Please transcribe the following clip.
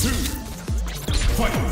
two, fight!